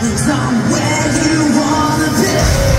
Cause I'm where you wanna be.